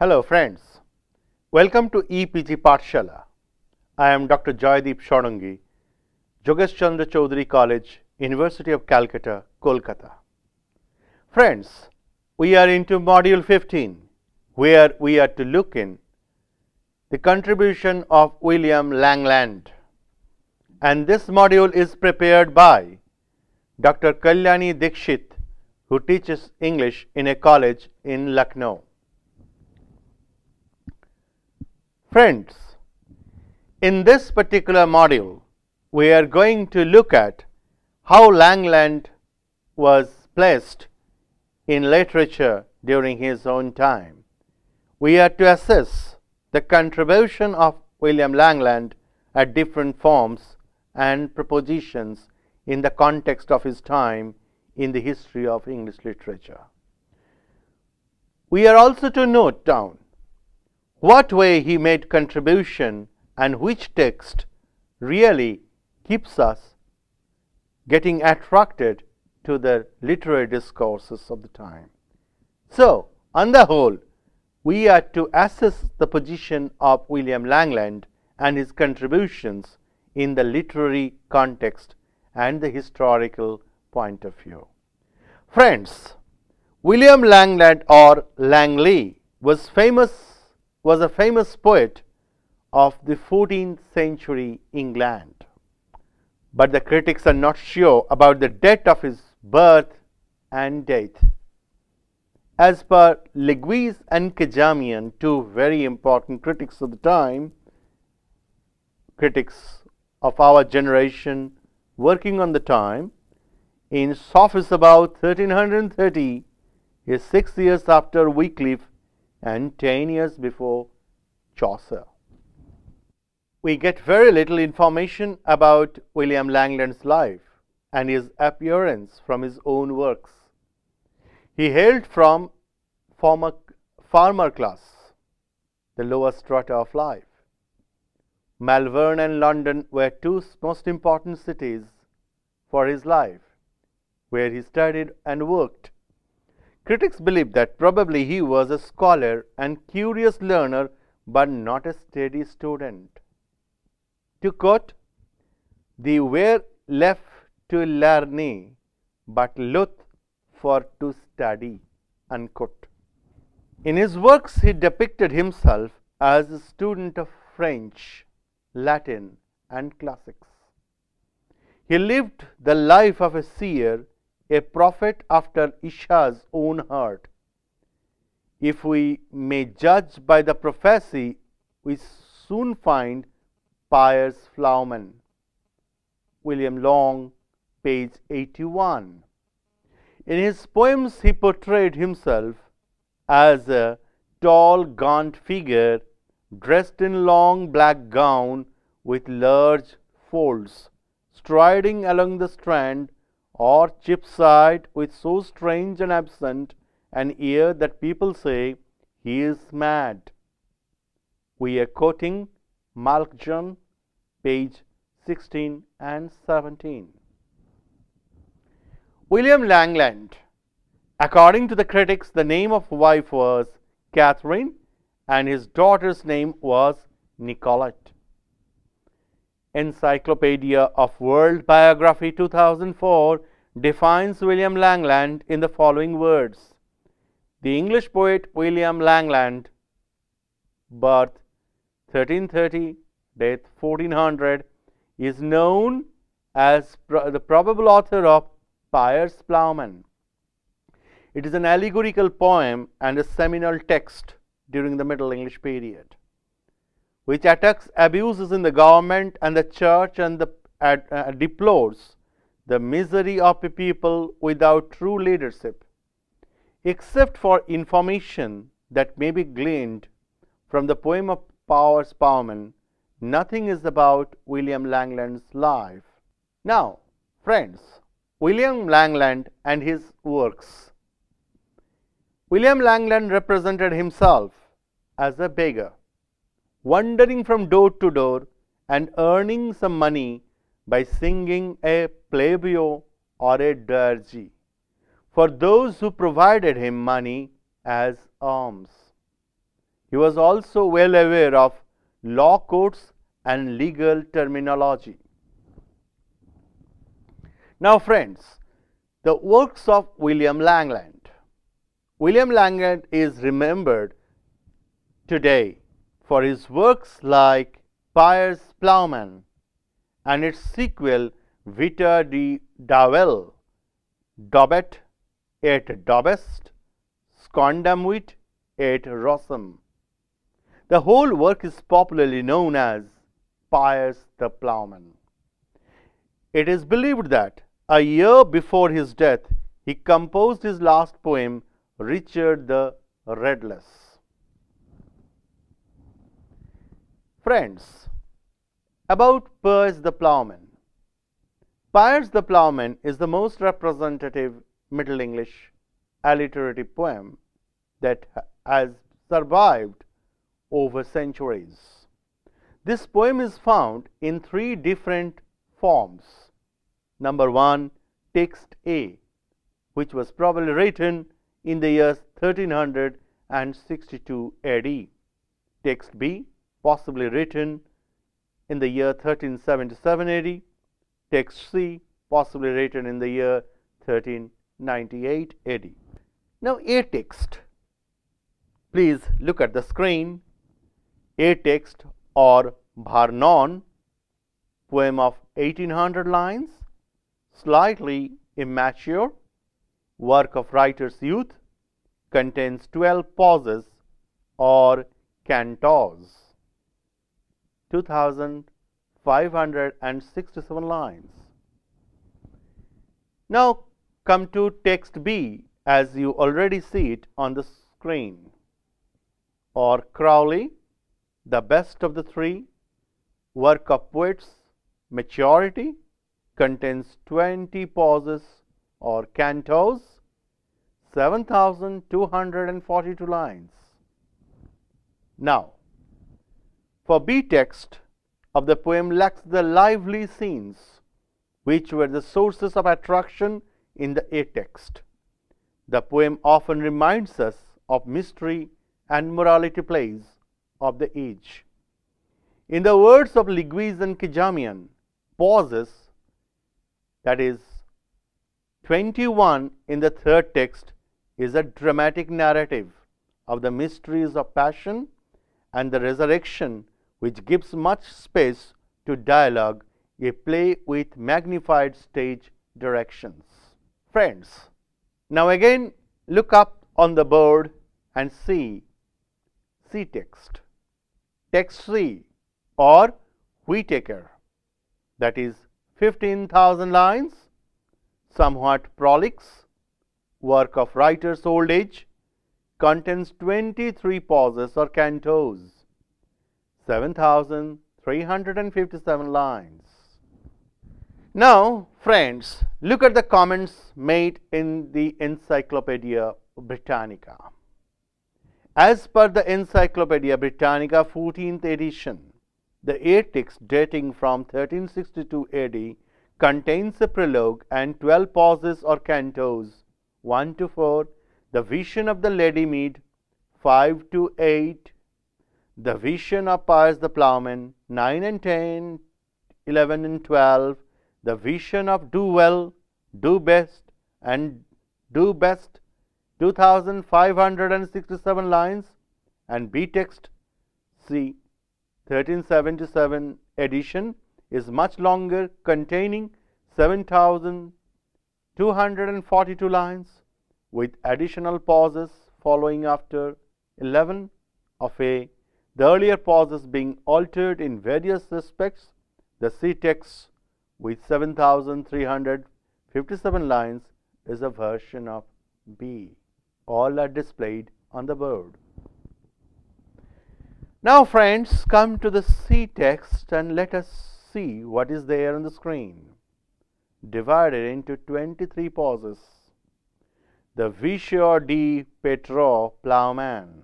Hello friends, welcome to EPG Pathshala. I am Dr. Joydeep Shodangi, Jogesh Chandra Chaudhary College, University of Calcutta, Kolkata. Friends, we are into module 15 where we are to look in the contribution of William Langland and this module is prepared by Dr. Kalyani Dikshit who teaches English in a college in Lucknow. Friends, in this particular module, we are going to look at how Langland was placed in literature during his own time. We are to assess the contribution of William Langland at different forms and propositions in the context of his time in the history of English literature. We are also to note down what way he made contribution and which text really keeps us getting attracted to the literary discourses of the time. So, on the whole, we are to assess the position of William Langland and his contributions in the literary context and the historical point of view. Friends, William Langland or Langley was famous was a famous poet of the 14th century England. But the critics are not sure about the date of his birth and death. As per Legouis and Cazamian, two very important critics of the time, critics of our generation working on the time, in Sophist about 1330 is six years after Wycliffe and 10 years before Chaucer. We get very little information about William Langland's life and his appearance from his own works. He hailed from farmer, farmer class, the lower strata of life. Malvern and London were two most important cities for his life, where he studied and worked. Critics believe that probably he was a scholar and curious learner, but not a steady student. To quote, "The were left to learn, but loth for to study." Unquote. In his works, he depicted himself as a student of French, Latin, and classics. He lived the life of a seer a prophet after Isha's own heart. If we may judge by the prophecy, we soon find Piers Plowman. William Long, page 81. In his poems, he portrayed himself as a tall, gaunt figure dressed in long black gown with large folds, striding along the strand or Cheapside with so strange and absent an ear that people say he is mad. We are quoting Meiklejohn, page 16 and 17. William Langland. According to the critics, the name of wife was Catherine and his daughter's name was Nicolette. Encyclopedia of World Biography 2004 defines William Langland in the following words. The English poet William Langland, birth 1330, death 1400, is known as pro the probable author of Piers Plowman. It is an allegorical poem and a seminal text during the Middle English period which attacks abuses in the government and the church and the, uh, deplores the misery of a people without true leadership. Except for information that may be gleaned from the poem of Piers Plowman, nothing is about William Langland's life. Now, friends, William Langland and his works. William Langland represented himself as a beggar wandering from door to door and earning some money by singing a placebo or a dirge for those who provided him money as alms. He was also well aware of law courts and legal terminology. Now friends, the works of William Langland. William Langland is remembered today for his works like Piers Plowman and its sequel Vita de Dowel, Dobet et Dobest, Scondamwit et Rossum. The whole work is popularly known as Piers the Plowman. It is believed that a year before his death, he composed his last poem, Richard the Redeless. Friends, about Piers the Plowman. Piers the Plowman is the most representative Middle English alliterative poem that has survived over centuries. This poem is found in three different forms. Number one, text A, which was probably written in the year 1362 AD. Text B, possibly written in the year 1377 AD. Text C, possibly written in the year 1398 AD. Now, A text. Please look at the screen. A text or Vernon, poem of 1800 lines, slightly immature, work of writer's youth, contains 12 passus or cantos, 2567 lines. Now come to text B as you already see it on the screen or Crowley, the best of the three, work of poets, maturity, contains 20 passus or cantos, 7242 lines. Now, for B text of the poem lacks the lively scenes which were the sources of attraction in the A text. The poem often reminds us of mystery and morality plays of the age. In the words of Legouis and Cazamian, passus, that is 21 in the third text, is a dramatic narrative of the mysteries of passion and the resurrection, which gives much space to dialogue, a play with magnified stage directions. Friends, now again look up on the board and see C text. Text C or Whitaker that is 15,000 lines, somewhat prolix, work of writer's old age, contains 23 passus or cantos, 7,357 lines. Now, friends, look at the comments made in the Encyclopedia Britannica. As per the Encyclopedia Britannica 14th edition, the A dating from 1362 AD contains a prologue and 12 passus or cantos 1 to 4, the vision of the Lady Meed 5 to 8, the vision of Piers the Plowman 9 and 10, 11 and 12, the vision of do well, do best, and do best 2567 lines and B text C 1377 edition is much longer containing 7242 lines with additional passus following after 11 of A, the earlier passus being altered in various respects, the C text with 7357 lines is a version of B. All are displayed on the board. Now friends, come to the C text and let us see what is there on the screen. Divided into 23 passus. The Vision di Petro Plowman.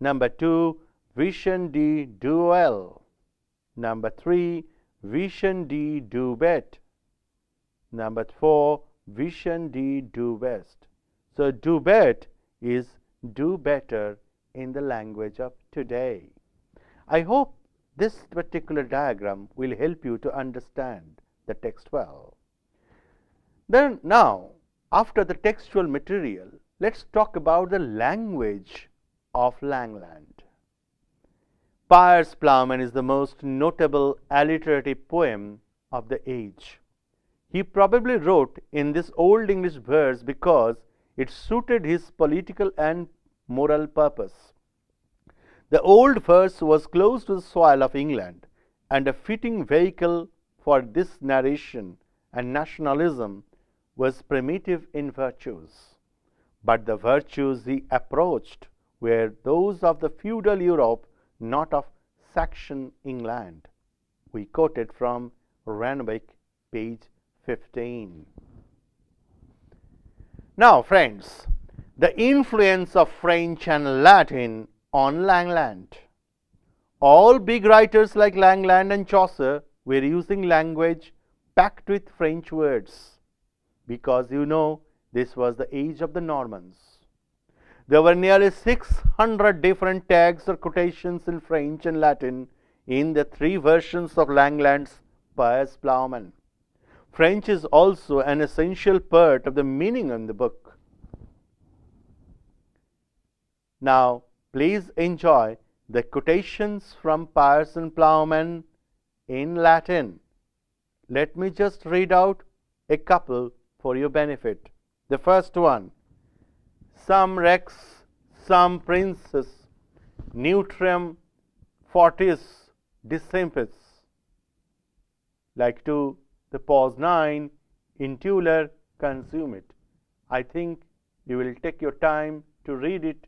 Number 2, Vision di Duel. Number 3, Vision di Do Bet. Number 4, Vision di Do Best. So, do bet is do better in the language of today. I hope this particular diagram will help you to understand the text well. Then now, after the textual material, let's talk about the language of Langland. Piers Plowman is the most notable alliterative poem of the age. He probably wrote in this Old English verse because it suited his political and moral purpose. The old verse was close to the soil of England and a fitting vehicle for this narration and nationalism was primitive in virtues. But the virtues he approached were those of the feudal Europe, not of Saxon England. We quoted from Renwick, page 15. Now, friends, the influence of French and Latin on Langland. All big writers like Langland and Chaucer were using language packed with French words because you know this was the age of the Normans. There were nearly 600 different tags or quotations in French and Latin in the three versions of Langland's Piers Plowman. French is also an essential part of the meaning in the book. Now, please enjoy the quotations from Piers and Plowman in Latin. Let me just read out a couple for your benefit. The first one Some rex, some princes, nutrem fortis disempis. Like to the pause 9 intuler consume it. I think you will take your time to read it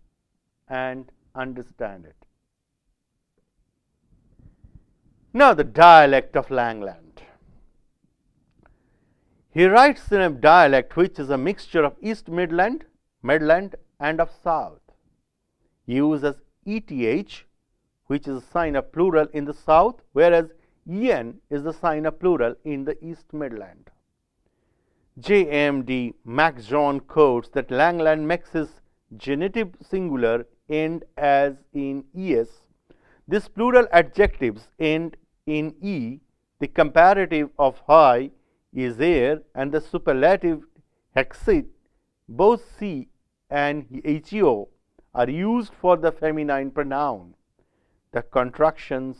and understand it. Now the dialect of Langland. He writes in a dialect which is a mixture of East Midland, Midland and of South. Uses ETH which is a sign of plural in the South whereas en is the sign of plural in the East Midland. JMD Meiklejohn quotes that Langland makes his genitive singular end as in es. This plural adjectives end in e. The comparative of high is air and the superlative hexit both c and heo are used for the feminine pronoun. The contractions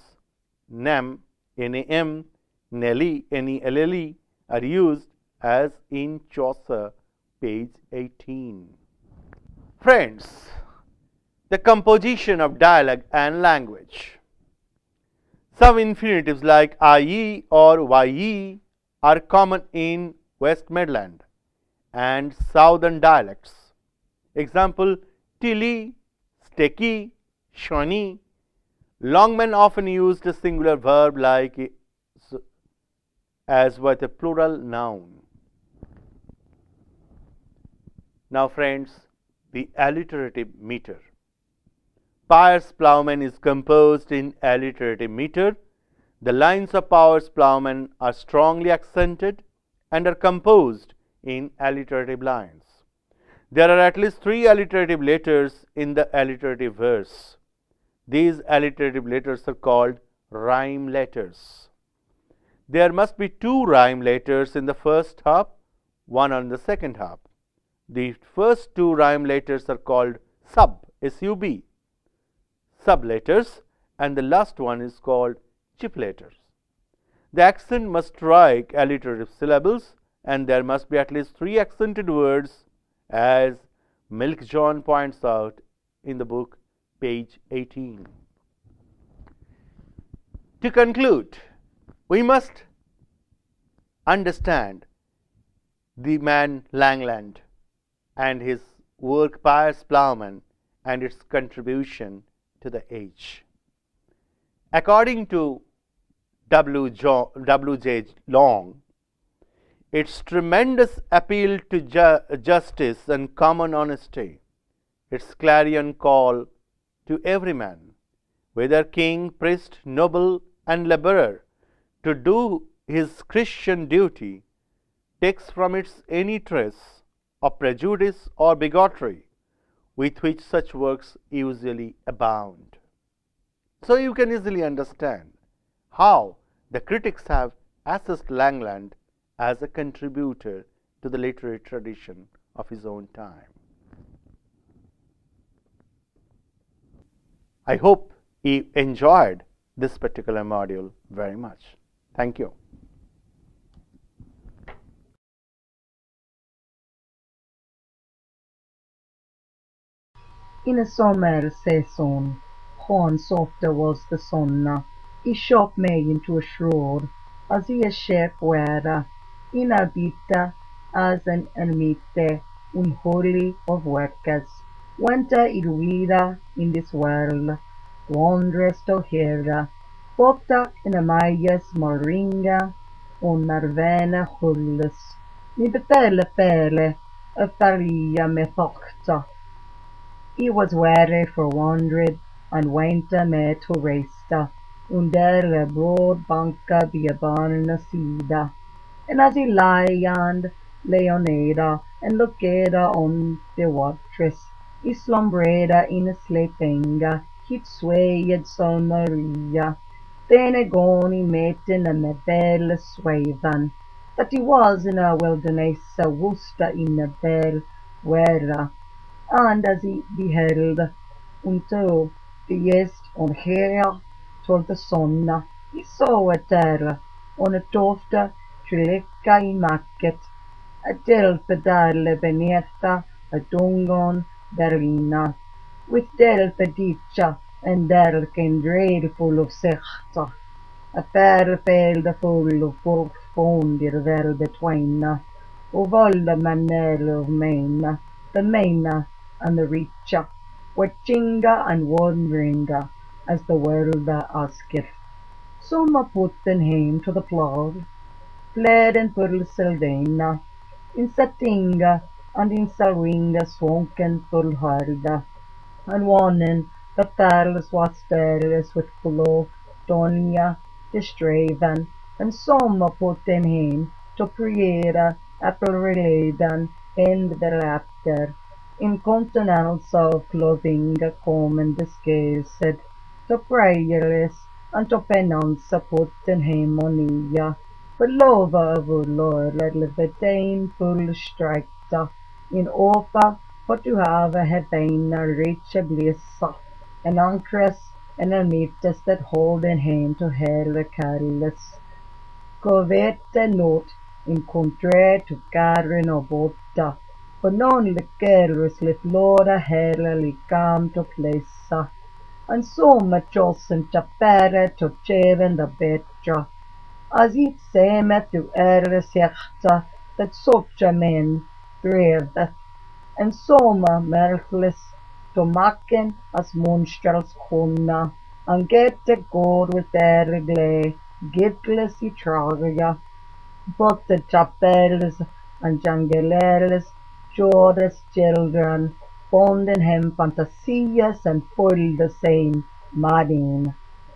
nem NAM, Nelly, NELLE are used as in Chaucer, page 18. Friends, the composition of dialogue and language. Some infinitives like IE or YE are common in West Midland and Southern dialects. Example, Tilly, Sticky, Shawnee, Longman often used a singular verb like as with a plural noun. Now friends, the alliterative meter. Piers Plowman is composed in alliterative meter. The lines of Piers Plowman are strongly accented and are composed in alliterative lines. There are at least three alliterative letters in the alliterative verse. These alliterative letters are called rhyme letters. There must be two rhyme letters in the first half, one on the second half. The first two rhyme letters are called sub, S-U-B, sub letters and the last one is called chip letters. The accent must strike alliterative syllables and there must be at least three accented words as Meiklejohn points out in the book page 18. To conclude, we must understand the man Langland and his work Piers Plowman and its contribution to the age. According to w. J. Long, its tremendous appeal to ju justice and common honesty, its clarion call to every man, whether king, priest, noble, and laborer, to do his Christian duty, takes from it any trace of prejudice or bigotry, with which such works usually abound. So you can easily understand how the critics have assessed Langland as a contributor to the literary tradition of his own time. I hope you enjoyed this particular module very much. Thank you. In a sommarsäsong, Hans ofta was the såna, i köp mig into a shroud, as i a chef wera, in habita as an ermite, unholy of workers. Winter iluida in this world, wondrous to hear, Botta in a majas moringa, on marvena hulles. Mi betelle pele, a faria me thokta. He was weary for wandering, and went me to resta, under a broad banca a barna sida. And as he lay and Leoneda, and looked on the waters, he slumbered in a sleeping, he swayed so Maria. Then again he met in a medel swaven, that he was in a wilderness, Worcester in a bell, where and as he beheld unto the east on here toward the sun, he saw a there on a tofta trileka i market, a delpe darle beneta a dungon berlina, with delpe dicha and derken dreadful of sechta, a fair feld full of forfondir verde twaina, och vålda manel of main, the maina and the Richa, Wachinga and Wanderinga, as the world asketh. Some are put in hame to the plough, full Sildana, in Satinga and in Salwinga swonken full harda, and in the pearls was sterilus with flow, Donia, the Straven, and some are put in hame to Priera, and the laughter incontinence of clothing common disguised, to prayers and to penance put in harmonia, for love of our Lord let levitain full strict, in offer for to have a heaven rich bliss, an anchoress and a meetest that hold in hand to hell careless. Covete not in contrary to Karen of Botta, for non licerius le flora hera licam to plessa, and so much machos and chapere to cheven da betra, as it semet to erre sechta, that such a men dreveth, and soma merkles to maken as the god with erre glay, gitles i the chapels and jangeleres Jordes children found in him fantasias and full same marin.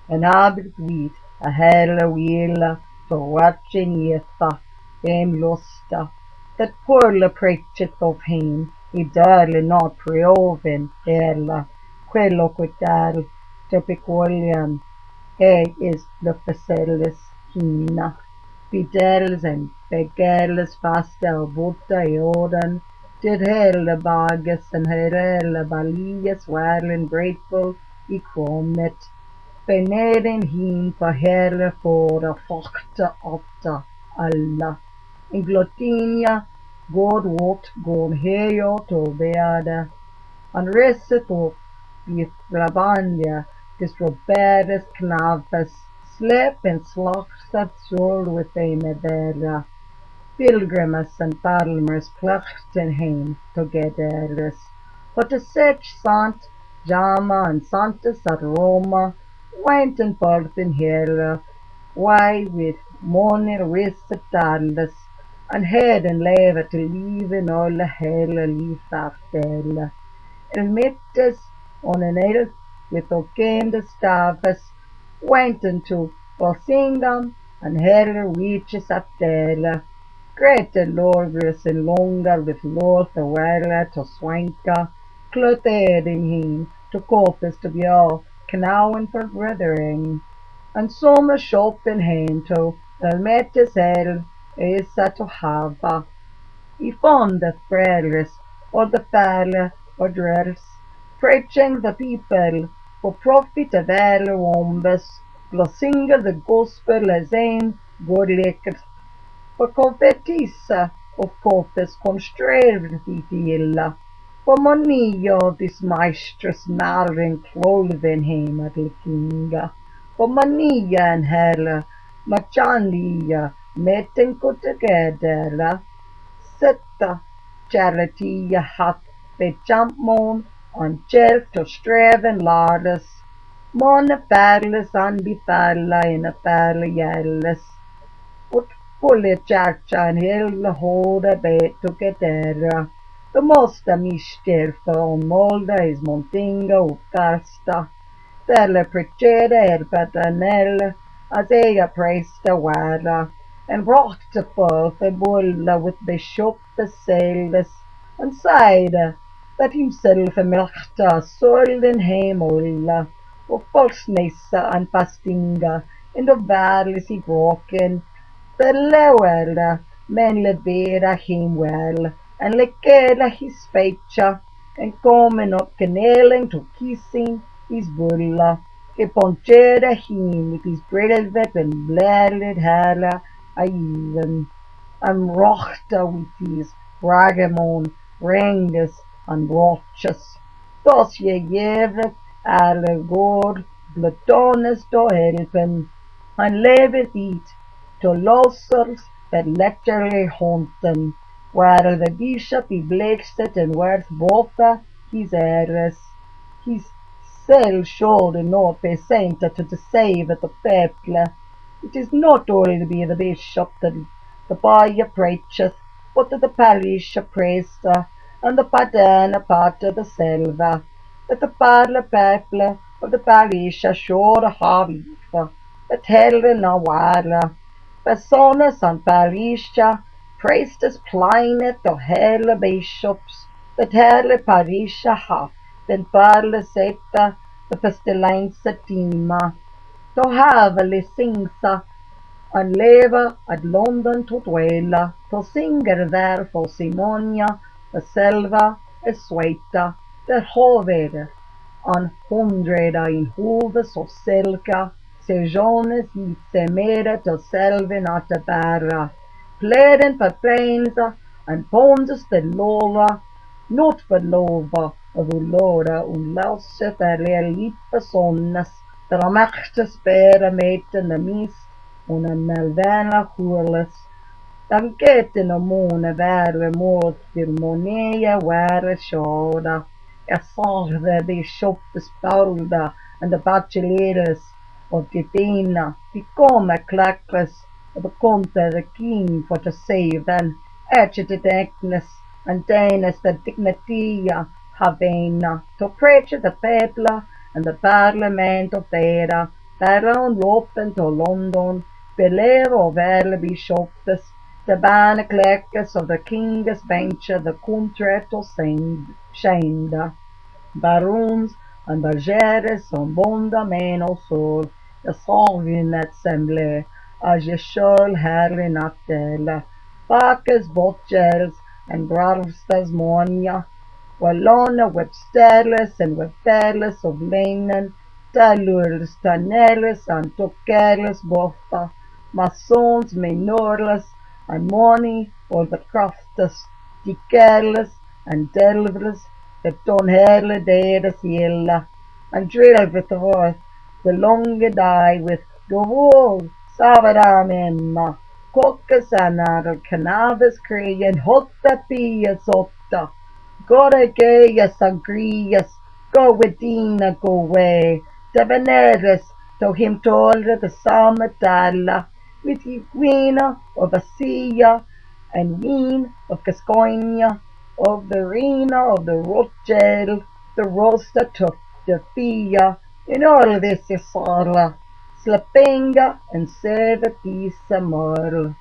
En abert wheat a hella wheela to watching yetha him lusta, that poorly preacheth of him, he darely not preoven hella, quello quetal typiquolian, he is the facelis hina. Fidels and begels fast al butta Jordan, did hele bages en hele balies waren grateful i kromet. Beneden hin för hele fåra fakta ofta alla. En glotinia god vårt går hejo to beade. Han reset upp i Brabania des Robertes knappes släp en slagsat sol with a medella. Pilgrims and palmers plachten heen together, but the such Sant Jama and Santas at Roma went and forth in here, uh, why with money recitables, and head and lever to leave in all the hell leaf after. And mitters on an nail with came the staffers, went into Walsingham and here reaches at there. Great Lord, we are långa with Lord the Wärlet och Swanka, Clotheden heen, to kopes to bjør, knauwen for brethering. And somme shoppen heen to, del mette selv, is to hava. I found the prayers, or the fæle, or dress, preaching the people, for profit of alle wombes, lo singe the gospel as een good lekker. For confetissa of kopes konstruerer die illa. På moni joutis maistras märren klolven heimatlikinga. På manian hellä, ma chandia, meten kutekäädellä. Setta, charlatia hat pe champmon, on kärvt och sträven lades. Månne pärles anbifalla ena pärle gälles. Ut pulle tjärtsan hella hårda betuketerra. Måste mister från molda is montinga och kasta. Delle precede er patanelle, as ega presta wara, and to forth a bulla with the sailors, and said that himself a melchta solden hemolla, och falsnissa and fastinga, valleys he broken, the lower men levera him well, and lekela his fecha, and coming up kneeling to kissing his bulla, que ponchera him with his brevet and blared hala a even, and rochta with his ragamon, rangus, and roches. Thus ye gevet alle god, to helpen, and leveth it to losers that literally haunten, where the bishop blessed and worth both his heirs. His cell should not be sent to save the people. It is not only be the bishop that the boy preacheth, but the parish priest and the paterna part of the silver, that the parle people of the parish should have if, that hellre no ware. Personas and parisha, priestess plinet to hele bishops, that hele parisha have, den parle setta, the pestilence tima, to have a licensa, and leva at London to dwella, to singer there for Simonia, the selva, a sueta, der hoveder, an hundreda in hoves of silka, sejones hit semere to selven at the bära, pleden för plainsa, and pondes the lova, not för lova, of ulora un lause per le lippe sonnes, der am echte spere meten de mist, un en melvena hurles, dan geten o mone värre mot till moneja värre sjåda, jag sarve de shoppes balda, and the bachelors of the Dana, become clackless, of the conte the king for to save agitated Agnes, and Danes the dignitia Havena, to preach the people and the parliament of Dera, thereon lopen to London, beleer of alle bishops, the baneklekkes of the king's bench, the country to skända, barons and bergères som bonda män och sol, jag såg en assemblé, as je sjøl herlig nattele, bakes botchers and gravstas monia, Wallona websterles and websterles of linen, talures, taneles and tokeles bofta, masons menorles and money or the craftes, tikerles and delvres, that don hele deres gilla, and drill with the voice, the longer die with the wall, Savadam Emma, Kokkasanar, Cannabis Cree, and Hotta Pia Sotta, Gotta Gaius Agrius, go with go away, Devaneris, to him told the Samatala, with Iguina of Asia, and Ween of Gascoigne, of the Reina of the Rothschild, the Rosta to the Fia, in all this is Slapenga and Serva Pisa Morl.